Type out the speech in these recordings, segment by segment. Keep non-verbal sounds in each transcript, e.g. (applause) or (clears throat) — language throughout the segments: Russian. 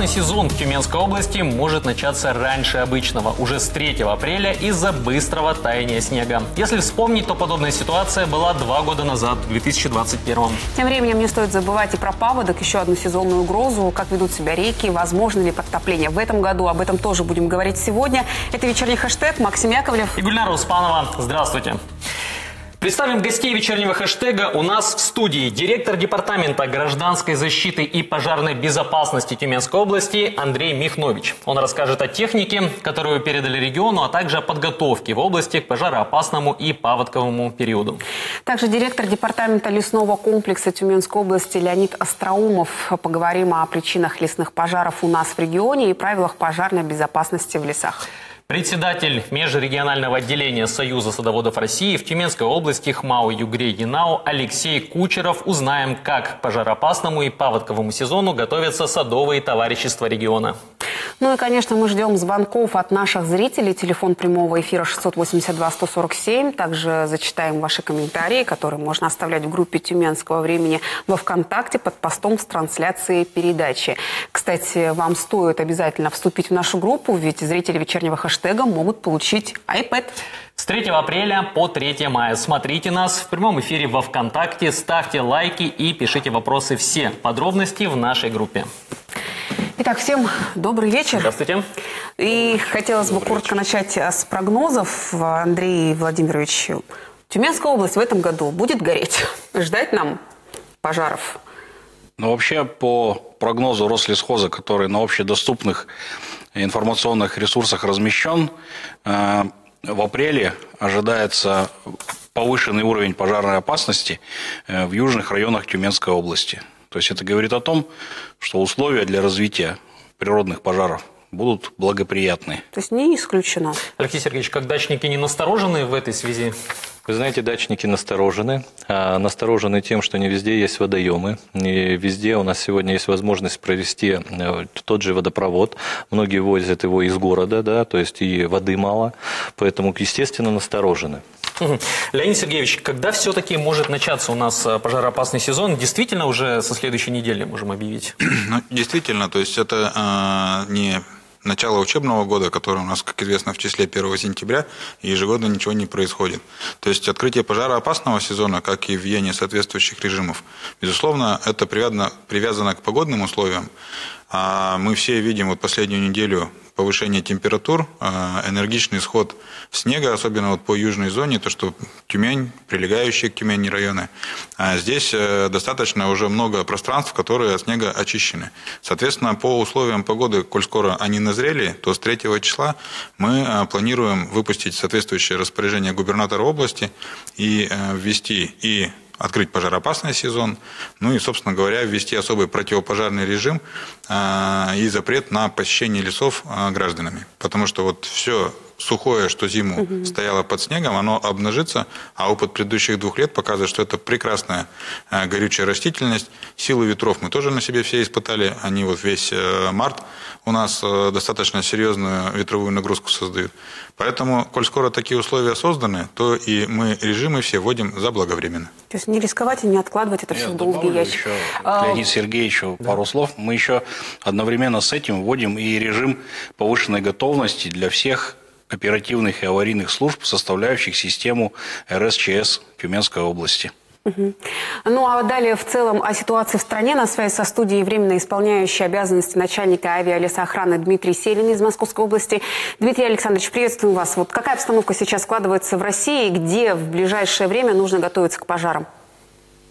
Пожароопасный сезон в Тюменской области может начаться раньше обычного, уже с 3 апреля из-за быстрого таяния снега. Если вспомнить, то подобная ситуация была два года назад, в 2021. Тем временем не стоит забывать и про паводок, еще одну сезонную угрозу, как ведут себя реки, возможно ли подтопление в этом году. Об этом тоже будем говорить сегодня. Это вечерний хэштег Максим Яковлев и Гульнара Успанова. Здравствуйте. Представим гостей вечернего хэштега у нас в студии директор Департамента гражданской защиты и пожарной безопасности Тюменской области Андрей Михнович. Он расскажет о технике, которую передали региону, а также о подготовке в области к пожароопасному и паводковому периоду. Также директор Департамента лесного комплекса Тюменской области Леонид Остроумов. Поговорим о причинах лесных пожаров у нас в регионе и правилах пожарной безопасности в лесах. Председатель межрегионального отделения Союза садоводов России в Тюменской области ХМАУ Югре Янау Алексей Кучеров. Узнаем, как к пожароопасному и паводковому сезону готовятся садовые товарищества региона. Ну и, конечно, мы ждем звонков от наших зрителей. Телефон прямого эфира 682-147. Также зачитаем ваши комментарии, которые можно оставлять в группе Тюменского времени во ВКонтакте под постом с трансляцией передачи. Кстати, вам стоит обязательно вступить в нашу группу, ведь зрители вечернего хэштега могут получить iPad. С 3 апреля по 3 мая смотрите нас в прямом эфире во ВКонтакте, ставьте лайки и пишите вопросы все. Подробности в нашей группе. Итак, всем добрый вечер. Здравствуйте. И хотелось бы добрый коротко вечер. начать с прогнозов. Андрей Владимирович, Тюменская область в этом году будет гореть? Ждать нам пожаров? Ну, вообще, по прогнозу Рослесхоза, который на общедоступных информационных ресурсах размещен, э, в апреле ожидается повышенный уровень пожарной опасности э, в южных районах Тюменской области. То есть это говорит о том, что условия для развития природных пожаров будут благоприятны. То есть не исключено. Алексей Сергеевич, как дачники не насторожены в этой связи? Вы знаете, дачники насторожены. А насторожены тем, что не везде есть водоемы. И везде у нас сегодня есть возможность провести э, тот же водопровод. Многие возят его из города, да, то есть и воды мало. Поэтому, естественно, насторожены. Леонид Сергеевич, когда все-таки может начаться у нас э, пожароопасный сезон? Действительно уже со следующей недели можем объявить? (clears throat) Ну, действительно, то есть это э, не начало учебного года, который у нас, как известно, в числе 1 сентября, и ежегодно ничего не происходит. То есть открытие пожароопасного сезона, как и введение соответствующих режимов, безусловно, это привязано, привязано к погодным условиям. А мы все видим вот последнюю неделю повышение температур, а, энергичный сход снега, особенно вот по южной зоне, то, что Тюмень, прилегающие к Тюмени районы, а здесь э, достаточно уже много пространств, которые от снега очищены. Соответственно, по условиям погоды, коль скоро они назрели, то с 3 числа мы э, планируем выпустить соответствующее распоряжение губернатора области и э, ввести и открыть пожароопасный сезон, ну и, собственно говоря, ввести особый противопожарный режим э, и запрет на посещение лесов э, гражданами. Потому что вот все сухое, что зиму угу. стояло под снегом, оно обнажится, а опыт предыдущих двух лет показывает, что это прекрасная э, горючая растительность. Силы ветров мы тоже на себе все испытали, они вот весь э, март у нас э, достаточно серьезную ветровую нагрузку создают. Поэтому, коль скоро такие условия созданы, то и мы режимы все вводим заблаговременно. То есть не рисковать и не откладывать это Я все в долгий ящик. Еще, а... Леонид Сергеевичу да. пару слов. Мы еще одновременно с этим вводим и режим повышенной готовности для всех оперативных и аварийных служб, составляющих систему РСЧС Тюменской области. Ну а далее в целом о ситуации в стране на связи со студией временно исполняющей обязанности начальника авиалесоохраны Дмитрий Селин из Московской области. Дмитрий Александрович, приветствую вас. Вот какая обстановка сейчас складывается в России, где в ближайшее время нужно готовиться к пожарам?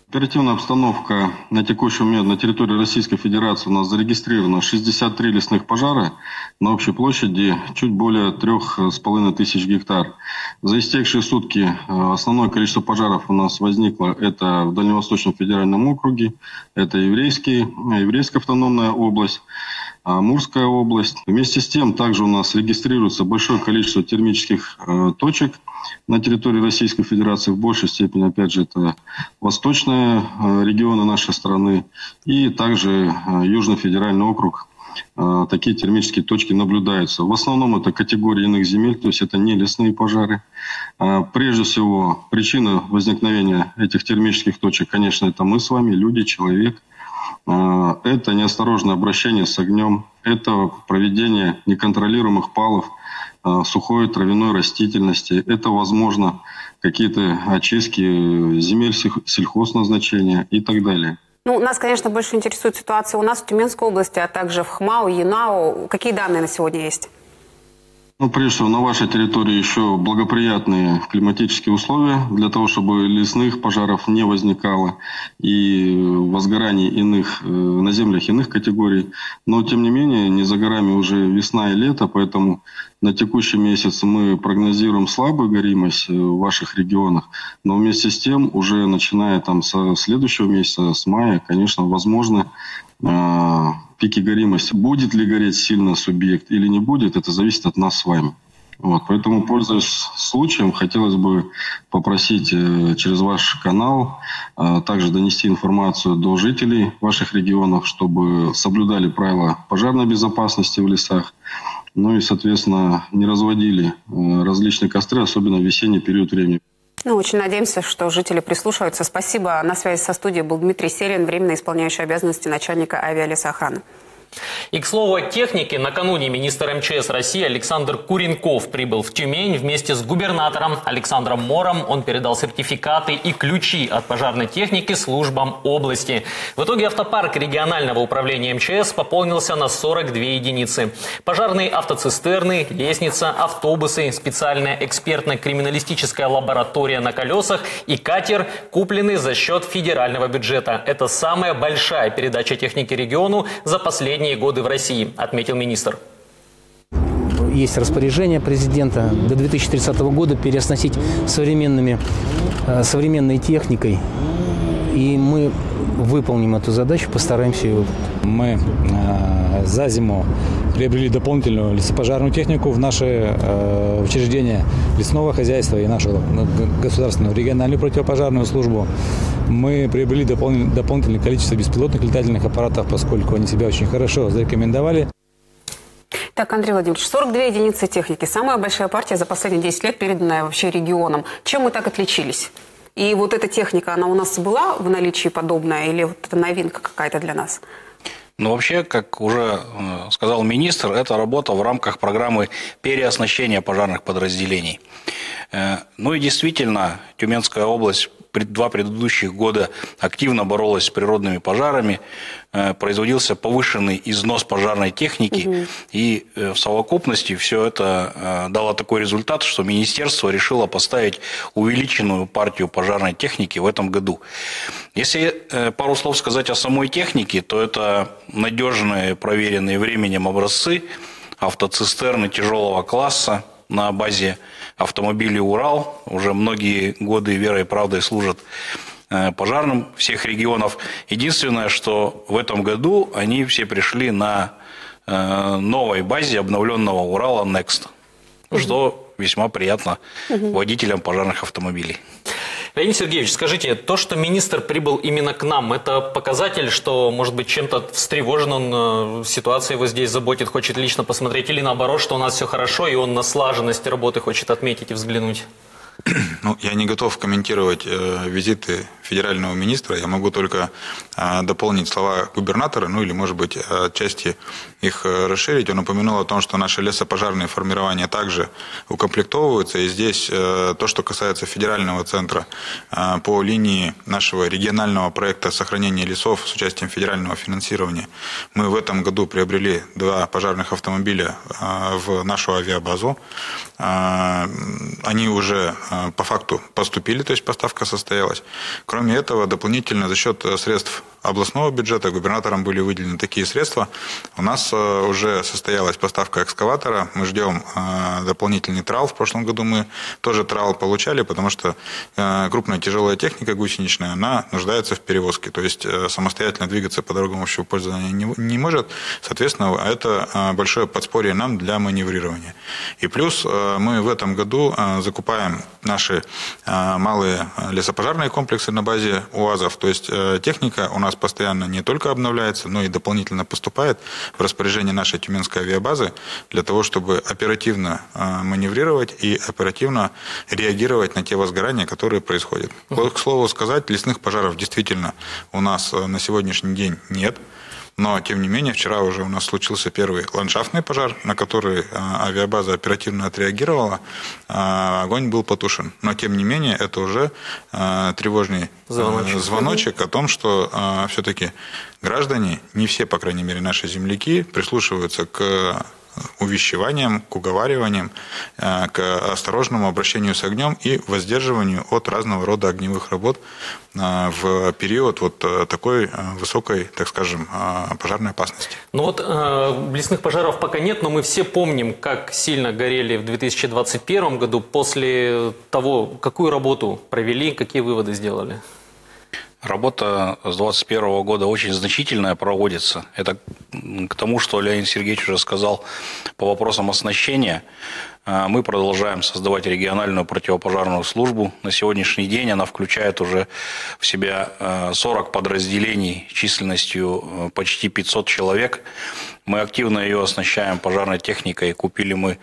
Оперативная обстановка на текущий момент на территории Российской Федерации у нас зарегистрировано 63 лесных пожара на общей площади чуть более 3,5 тысяч гектар. За истекшие сутки э, основное количество пожаров у нас возникло это в Дальневосточном федеральном округе, это еврейский, еврейская автономная область, Амурская область. Вместе с тем также у нас регистрируется большое количество термических э, точек на территории Российской Федерации. В большей степени, опять же, это восточные э, регионы нашей страны и также э, Южный федеральный округ. Такие термические точки наблюдаются. В основном это категории иных земель, то есть это не лесные пожары. Прежде всего, причина возникновения этих термических точек, конечно, это мы с вами, люди, человек – Это неосторожное обращение с огнем, это проведение неконтролируемых палов, сухой травяной растительности. Это, возможно, какие-то очистки земель сельхозназначения и так далее. Ну, нас, конечно, больше интересует ситуация у нас в Тюменской области, а также в ХМАУ, ЯНАУ. Какие данные на сегодня есть? Ну, прежде всего, на вашей территории еще благоприятные климатические условия для того, чтобы лесных пожаров не возникало и возгораний иных, э, на землях иных категорий. Но, тем не менее, не за горами уже весна и лето, поэтому на текущий месяц мы прогнозируем слабую горимость э, в ваших регионах, но вместе с тем, уже начиная там со следующего месяца, с мая, конечно, возможно э, пике горимости. Будет ли гореть сильно субъект или не будет, это зависит от нас с вами. Вот, поэтому, пользуясь случаем, хотелось бы попросить э, через ваш канал э, также донести информацию до жителей ваших регионов, чтобы соблюдали правила пожарной безопасности в лесах, ну и, соответственно, не разводили э, различные костры, особенно в весенний период времени. Ну, очень надеемся, что жители прислушаются. Спасибо. На связи со студией был Дмитрий Селин, временно исполняющий обязанности начальника авиалесоохраны. И, к слову, о технике. Накануне министр МЧС России Александр Куренков прибыл в Тюмень вместе с губернатором Александром Мором. Он передал сертификаты и ключи от пожарной техники службам области. В итоге автопарк регионального управления МЧС пополнился на 42 единицы. Пожарные автоцистерны, лестница, автобусы, специальная экспертно-криминалистическая лаборатория на колесах и катер куплены за счет федерального бюджета. Это самая большая передача техники региону за последние последние годы в России, отметил министр. Есть распоряжение президента до 2030 года переоснастить современными, э, современной техникой. И мы выполним эту задачу, постараемся ее Мы э, за зиму приобрели дополнительную лесопожарную технику в наше э, учреждение лесного хозяйства и нашу государственную региональную противопожарную службу мы приобрели дополнительное, дополнительное количество беспилотных летательных аппаратов, поскольку они себя очень хорошо зарекомендовали. Так, Андрей Владимирович, 42 единицы техники. Самая большая партия за последние 10 лет, переданная вообще регионам. Чем мы так отличились? И вот эта техника, она у нас была в наличии подобная или вот это новинка какая-то для нас? Ну, вообще, как уже э, сказал министр, это работа в рамках программы переоснащения пожарных подразделений. Э, ну и действительно, Тюменская область два предыдущих года активно боролась с природными пожарами, э, производился повышенный износ пожарной техники, угу. и э, в совокупности все это дало такой результат, что министерство решило поставить увеличенную партию пожарной техники в этом году. Если пару слов сказать о самой технике, то это надежные, проверенные временем образцы, автоцистерны тяжелого класса на базе автомобилей «Урал». Уже многие годы верой и правдой служат э, пожарным всех регионов. Единственное, что в этом году они все пришли на э, новой базе обновленного Урала Next, угу. что весьма приятно угу. водителям пожарных автомобилей. Леонид Сергеевич, скажите, то, что министр прибыл именно к нам, это показатель, что, может быть, чем-то встревожен он, э, ситуация его здесь заботит, хочет лично посмотреть, или наоборот, что у нас все хорошо, и он на слаженности работы хочет отметить и взглянуть? (clears throat) Ну, я не готов комментировать э, визиты федерального министра. Я могу только э, дополнить слова губернатора, ну или, может быть, отчасти их э, расширить. Он упомянул о том, что наши лесопожарные формирования также укомплектовываются. И здесь э, то, что касается федерального центра э, по линии нашего регионального проекта сохранения лесов с участием федерального финансирования, мы в этом году приобрели два пожарных автомобиля э, в нашу авиабазу. Э, они уже э, по факту поступили, то есть поставка состоялась. Кроме этого, дополнительно за счет э, средств областного бюджета губернаторам были выделены такие средства. У нас э, уже состоялась поставка экскаватора. Мы ждем э, дополнительный трал. В прошлом году мы тоже трал получали, потому что крупная тяжелая техника гусеничная, она нуждается в перевозке. То есть самостоятельно двигаться по дорогам общего пользования не, не может. Соответственно, это большое подспорье нам для маневрирования. И плюс мы в этом году закупаем наши малые лесопожарные комплексы на базе УАЗов. То есть техника у нас нас постоянно не только обновляется, но и дополнительно поступает в распоряжение нашей Тюменской авиабазы для того, чтобы оперативно а, маневрировать и оперативно реагировать на те возгорания, которые происходят. К слову сказать, лесных пожаров действительно у нас а, на сегодняшний день нет. Но, тем не менее, вчера уже у нас случился первый ландшафтный пожар, на который а, авиабаза оперативно отреагировала. А, огонь был потушен. Но, тем не менее, это уже а, тревожный звоночек, звоночек о том, что все-таки граждане, не все, по крайней мере, наши земляки, прислушиваются к увещеваниям, к уговариваниям, э, к осторожному обращению с огнем и воздерживанию от разного рода огневых работ э, в период вот э, такой высокой, так скажем, пожарной опасности. Ну вот лесных пожаров пока нет, но мы все помним, как сильно горели в 2021 году. После того, какую работу провели, какие выводы сделали? Работа с 2021 года очень значительная проводится. Это к тому, что Леонид Сергеевич уже сказал по вопросам оснащения. А, мы продолжаем создавать региональную противопожарную службу. На сегодняшний день она включает уже в себя 40 а, подразделений численностью а, почти 500 человек. Мы активно ее оснащаем пожарной техникой. Купили мы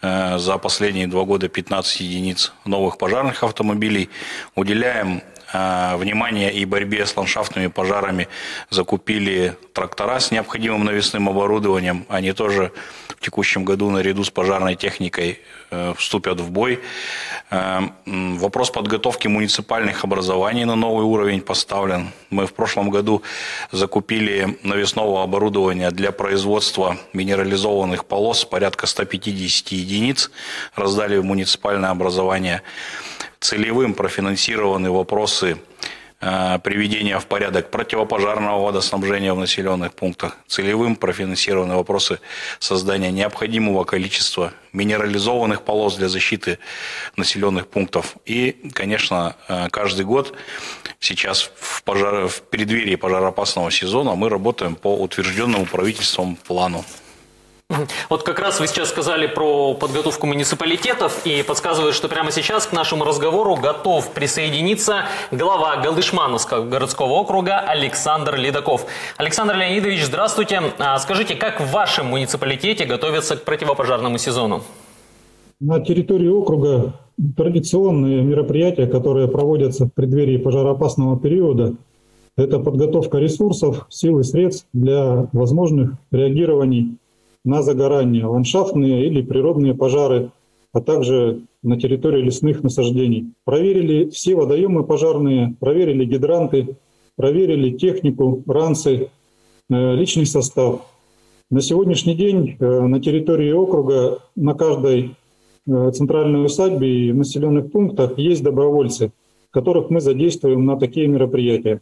за последние два года 15 единиц новых пожарных автомобилей. Уделяем Э, внимание и борьбе с ландшафтными пожарами закупили трактора с необходимым навесным оборудованием. Они тоже в текущем году наряду с пожарной техникой вступят в бой. Э, вопрос подготовки муниципальных образований на новый уровень поставлен. Мы в прошлом году закупили навесного оборудования для производства минерализованных полос, порядка 150 единиц, раздали в муниципальное образование целевым профинансированы вопросы э, приведения в порядок противопожарного водоснабжения в населенных пунктах, целевым профинансированы вопросы создания необходимого количества минерализованных полос для защиты населенных пунктов. И, конечно, э, каждый год сейчас в, пожар... в преддверии пожароопасного сезона мы работаем по утвержденному правительством плану. Вот как раз вы сейчас сказали про подготовку муниципалитетов и подсказывают, что прямо сейчас к нашему разговору готов присоединиться глава Галдышмановского городского округа Александр Ледаков. Александр Леонидович, здравствуйте. А скажите, как в вашем муниципалитете готовятся к противопожарному сезону? На территории округа традиционные мероприятия, которые проводятся в преддверии пожароопасного периода, это подготовка ресурсов, сил и средств для возможных реагирований на загорание, ландшафтные или природные пожары, а также на территории лесных насаждений. Проверили все водоемы пожарные, проверили гидранты, проверили технику, ранцы, э, личный состав. На сегодняшний день э, на территории округа на каждой э, центральной усадьбе и населенных пунктах есть добровольцы, которых мы задействуем на такие мероприятия.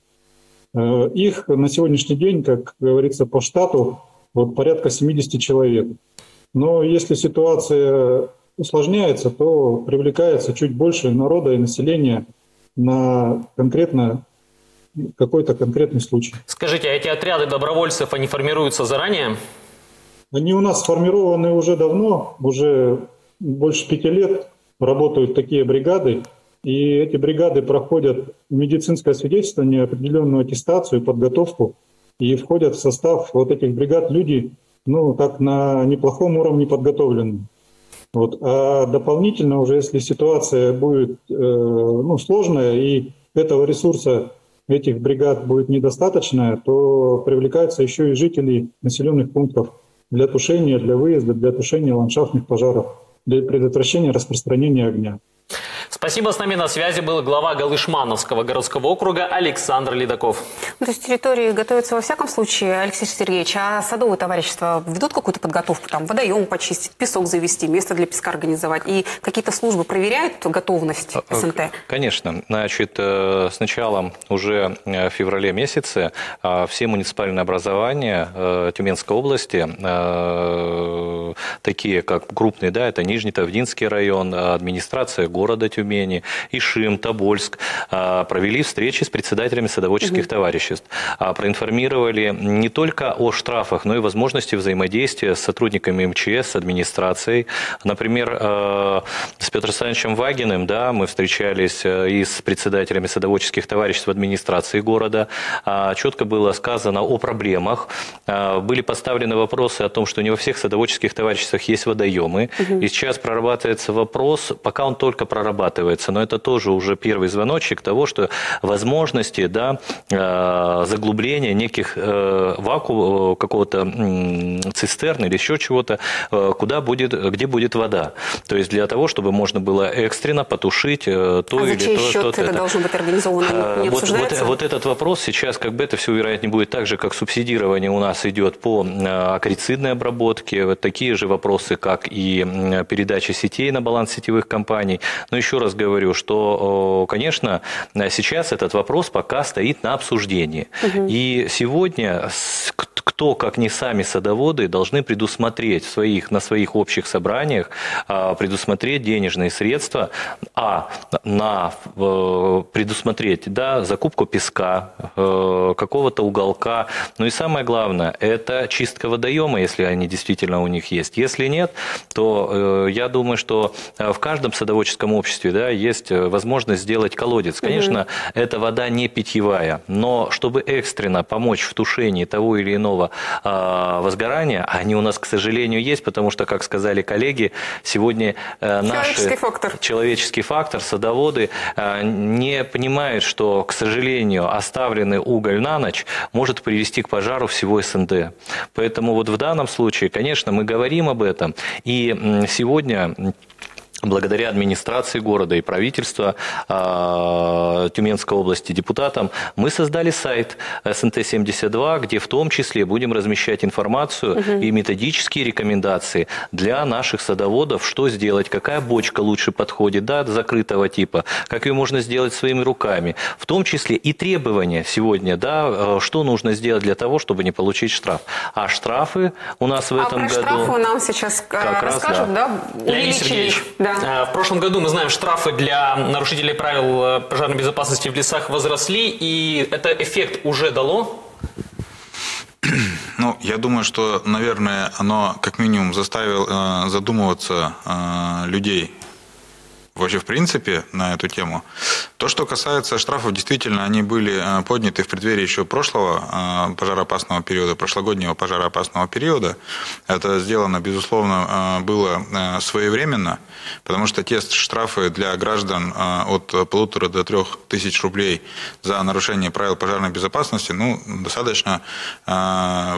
Их на сегодняшний день, как говорится, по штату вот порядка 70 человек. Но если ситуация усложняется, то привлекается чуть больше народа и населения на конкретно какой-то конкретный случай. Скажите, а эти отряды добровольцев, они формируются заранее? Они у нас сформированы уже давно, уже больше пяти лет работают такие бригады, и эти бригады проходят медицинское свидетельствование, определенную аттестацию, подготовку – и входят в состав вот этих бригад люди, ну, так на неплохом уровне подготовлены. Вот. А дополнительно уже, если ситуация будет э, ну, сложная и этого ресурса этих бригад будет недостаточно, то привлекаются еще и жители населенных пунктов для тушения, для выезда, для тушения ландшафтных пожаров, для предотвращения распространения огня. Спасибо. С нами на связи был глава Галышмановского городского округа Александр Ледаков. Ну, то есть территории готовятся во всяком случае, Алексей Сергеевич, а садовые товарищества ведут какую-то подготовку, там, водоем почистить, песок завести, место для песка организовать, и какие-то службы проверяют готовность а, СНТ? Конечно. Значит, э, с началом уже э, в феврале месяце все муниципальные образования э, Тюменской области такие как крупные, да, это Нижний Тавдинский район, администрация города Тюмени, Ишим, Тобольск, провели встречи с председателями садоводческих угу. товариществ, проинформировали не только о штрафах, но и возможности взаимодействия с сотрудниками МЧС, с администрацией. Например, с Петром Александровичем Вагиным, да, мы встречались и с председателями садоводческих товариществ администрации города. Четко было сказано о проблемах. Были поставлены вопросы о том, что не во всех садоводческих товариществах есть водоемы. Угу. И сейчас прорабатывается вопрос, пока он только прорабатывается, но это тоже уже первый звоночек того, что возможности да, э, заглубления неких э, вакуум, э, какого-то цистерны или еще чего-то, куда будет, где будет вода. То есть для того, чтобы можно было экстренно потушить то а или то, счет это. это должно быть организовано? Не вот, вот, вот этот вопрос сейчас, как бы это все, вероятнее, будет так же, как субсидирование у нас идет по акрицидной обработке, вот такие же вопросы, как и передача сетей на баланс сетевых компаний. Но еще раз говорю, что, конечно, сейчас этот вопрос пока стоит на обсуждении. Угу. И сегодня кто, как не сами садоводы, должны предусмотреть своих, на своих общих собраниях, а, предусмотреть денежные средства, а на э, предусмотреть да, закупку песка, э, какого-то уголка. Ну и самое главное, это чистка водоема, если они действительно у них есть. Если нет, то э, я думаю, что в каждом садоводческом обществе да, есть возможность сделать колодец. Конечно, угу. эта вода не питьевая, но чтобы экстренно помочь в тушении того или иного э, возгорания, они у нас, к сожалению, есть, потому что, как сказали коллеги, сегодня э, наши... Человеческий фактор. Человеческий фактор, садоводы э, не понимают, что, к сожалению, оставленный уголь на ночь может привести к пожару всего СНД. Поэтому вот в данном случае, конечно, мы говорим об этом, и сегодня благодаря администрации города и правительства э, Тюменской области депутатам, мы создали сайт СНТ-72, где в том числе будем размещать информацию угу. и методические рекомендации для наших садоводов, что сделать, какая бочка лучше подходит, да, закрытого типа, как ее можно сделать своими руками, в том числе и требования сегодня, да, э, что нужно сделать для того, чтобы не получить штраф. А штрафы у нас в а этом про году... штрафы нам сейчас э, как расскажут, раз, да, да? увеличили. Да. Да. Э, в прошлом году, мы знаем, штрафы для нарушителей правил э, пожарной безопасности в лесах возросли, и это эффект уже дало? (clears throat) Ну, я думаю, что, наверное, оно как минимум заставило э, задумываться э, людей вообще в принципе на эту тему. То, что касается штрафов, действительно, они были э, подняты в преддверии еще прошлого э, пожароопасного периода, прошлогоднего пожароопасного периода. Это сделано, безусловно, э, было своевременно, потому что те штрафы для граждан от полутора до трех тысяч рублей за нарушение правил пожарной безопасности, ну, достаточно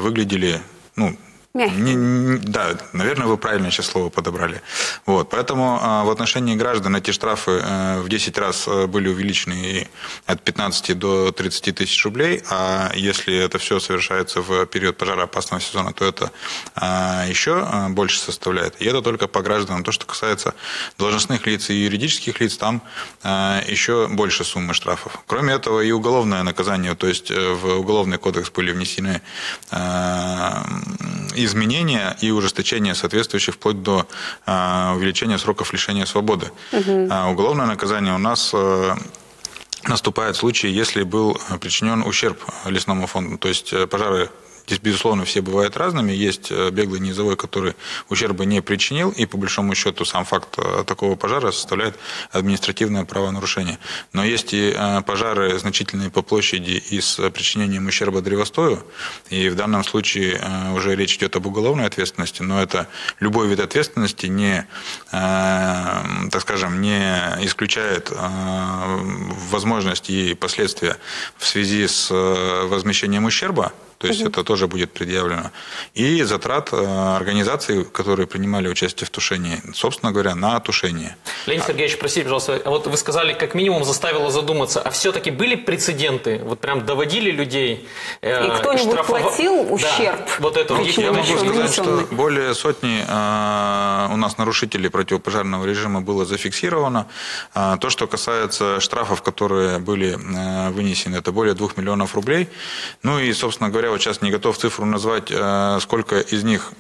выглядели, ну, не, не, да, наверное, вы правильно сейчас слово подобрали. Вот, поэтому а, в отношении граждан эти штрафы а, в 10 раз э, были увеличены от 15 до 30 тысяч рублей, а если это все совершается в период пожароопасного сезона, то это а, еще больше составляет. И это только по гражданам. То, что касается должностных лиц и юридических лиц, там а, еще больше суммы штрафов. Кроме этого и уголовное наказание, то есть э, в уголовный кодекс были внесены а, изменения и ужесточения соответствующие вплоть до а, увеличения сроков лишения свободы. Угу. Уголовное наказание у нас э, наступает в случае, если был причинен ущерб лесному фонду, то есть э, пожары Здесь, безусловно, все бывают разными. Есть э, беглый низовой, который ущерба не причинил, и по большому счету сам факт э, такого пожара составляет административное правонарушение. Но есть и э, пожары значительные по площади и с причинением ущерба древостою, и в данном случае уже речь идет об уголовной ответственности, но это любой вид ответственности не, так скажем, не исключает возможности и последствия в связи с возмещением ущерба, то есть угу. это тоже будет предъявлено. И затрат э, организаций, которые принимали участие в тушении, собственно говоря, на тушение. Леонид Сергеевич, простите, пожалуйста, а вот вы сказали, как минимум заставило задуматься, а все-таки были прецеденты? Вот прям доводили людей? Э, И кто-нибудь штрафов... платил ущерб? Да, вот это. Ну, я могу сказать, что более сотни э, у нас нарушителей противопожарного режима было зафиксировано. Э, то, что касается штрафов, которые были э, вынесены, это более 2 миллионов рублей. Ну и, собственно говоря, вот сейчас не готов цифру назвать, э, сколько из них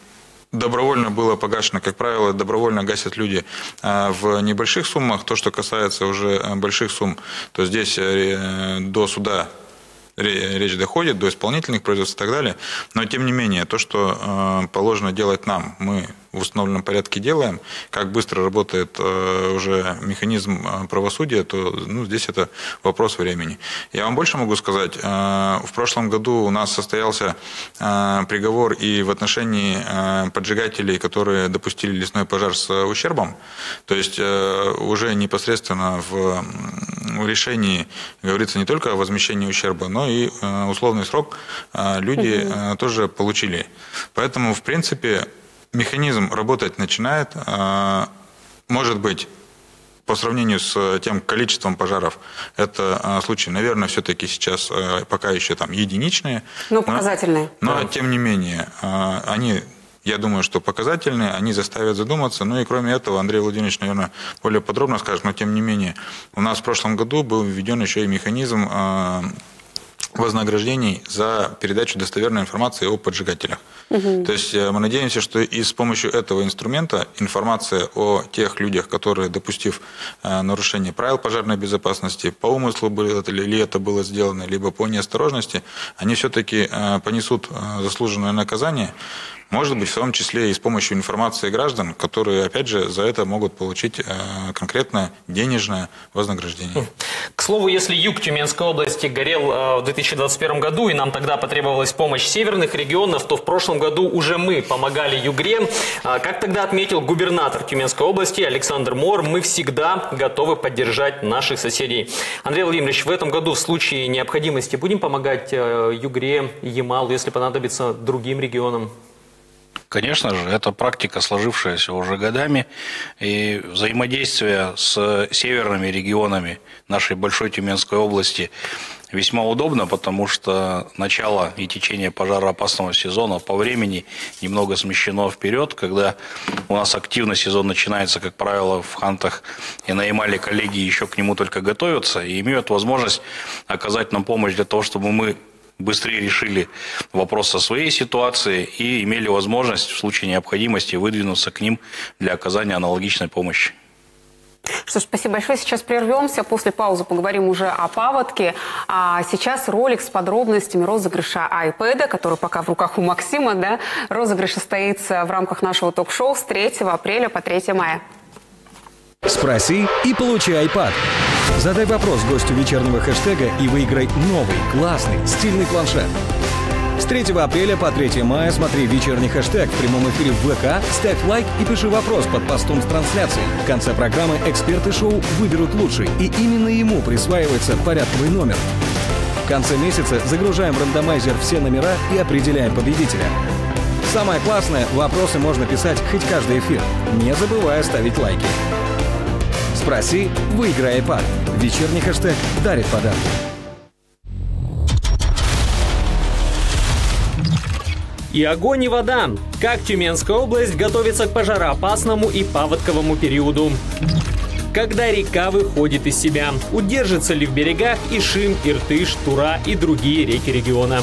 добровольно было погашено. Как правило, добровольно гасят люди в небольших суммах. То, что касается уже больших сумм, то здесь до суда речь доходит до исполнительных производств и так далее. Но тем не менее, то, что положено делать нам, мы в установленном порядке делаем. Как быстро работает э, уже механизм э, правосудия, то ну, здесь это вопрос времени. Я вам больше могу сказать. Э, в прошлом году у нас состоялся приговор и в отношении поджигателей, которые допустили лесной пожар с ущербом. То есть уже непосредственно в решении говорится не только о возмещении ущерба, но и условный срок люди угу. тоже получили. Поэтому, в принципе, механизм работать начинает. А, может быть, по сравнению с тем количеством пожаров, это а, случаи, наверное, все-таки сейчас а, пока еще там единичные. Но показательные. Но, но тем не менее, они я думаю, что показательные, они заставят задуматься. Ну и кроме этого, Андрей Владимирович, наверное, более подробно скажет, но тем не менее, у нас в прошлом году был введен еще и механизм вознаграждений за передачу достоверной информации о поджигателях. Угу. То есть э, мы надеемся, что и с помощью этого инструмента информация о тех людях, которые, допустив э, нарушение правил пожарной безопасности, по умыслу было это, ли это было сделано, либо по неосторожности, они все-таки э, понесут заслуженное наказание. Может быть, в том числе и с помощью информации граждан, которые, опять же, за это могут получить конкретное денежное вознаграждение. К слову, если юг Тюменской области горел э, в 2021 году, и нам тогда потребовалась помощь северных регионов, то в прошлом году уже мы помогали Югре. А, как тогда отметил губернатор Тюменской области Александр Мор, мы всегда готовы поддержать наших соседей. Андрей Владимирович, в этом году в случае необходимости будем помогать э, Югре, Ямалу, если понадобится другим регионам? Конечно же, это практика, сложившаяся уже годами, и взаимодействие с северными регионами нашей Большой Тюменской области весьма удобно, потому что начало и течение пожароопасного сезона по времени немного смещено вперед, когда у нас активно сезон начинается, как правило, в Хантах и на Ямале коллеги еще к нему только готовятся и имеют возможность оказать нам помощь для того, чтобы мы быстрее решили вопрос со своей ситуацией и имели возможность в случае необходимости выдвинуться к ним для оказания аналогичной помощи. Что ж, спасибо большое. Сейчас прервемся. После паузы поговорим уже о паводке. А сейчас ролик с подробностями розыгрыша iPad, который пока в руках у Максима. Да? Розыгрыш состоится в рамках нашего ток-шоу с 3 апреля по 3 мая. Спроси и получи iPad. Задай вопрос гостю вечернего хэштега и выиграй новый, классный, стильный планшет. С 3 апреля по 3 мая смотри вечерний хэштег в прямом эфире в ВК, ставь лайк и пиши вопрос под постом с трансляцией. В конце программы эксперты шоу выберут лучший, и именно ему присваивается порядковый номер. В конце месяца загружаем в рандомайзер все номера и определяем победителя. Самое классное, вопросы можно писать хоть каждый эфир, не забывая ставить лайки. Спроси, выиграй iPad. Вечерний хэштег дарит подарок. И огонь, и вода. Как Тюменская область готовится к пожароопасному и паводковому периоду? Когда река выходит из себя, удержится ли в берегах Ишим, Иртыш, Тура и другие реки региона?